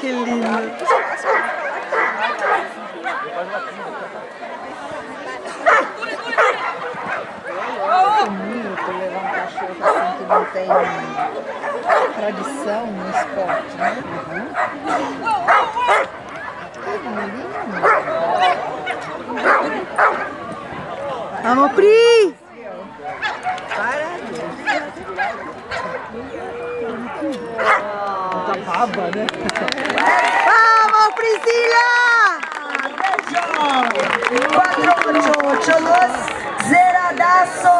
que lindo. bonito levar um cachorro assim que não tem tradição no esporte, né? Uhum. Vamos, Pri! Tá baba, né? Vamos, Priscila! 488 zeradaço!